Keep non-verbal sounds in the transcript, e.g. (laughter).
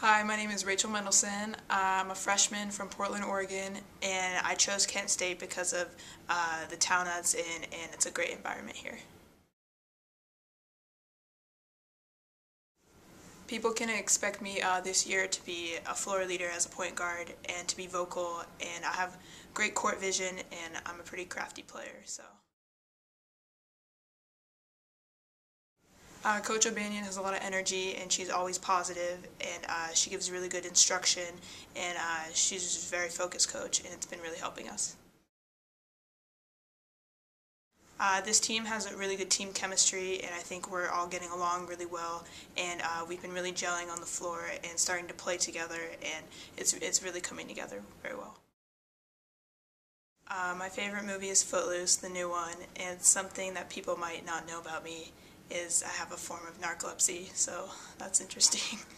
Hi, my name is Rachel Mendelsohn. I'm a freshman from Portland, Oregon, and I chose Kent State because of uh, the town that's in, and it's a great environment here. People can expect me uh, this year to be a floor leader as a point guard and to be vocal, and I have great court vision, and I'm a pretty crafty player. So. Uh, Coach O'Banion has a lot of energy and she's always positive and uh, she gives really good instruction and uh, she's a very focused coach and it's been really helping us. Uh, this team has a really good team chemistry and I think we're all getting along really well and uh, we've been really gelling on the floor and starting to play together and it's, it's really coming together very well. Uh, my favorite movie is Footloose, the new one, and something that people might not know about me is I have a form of narcolepsy, so that's interesting. (laughs)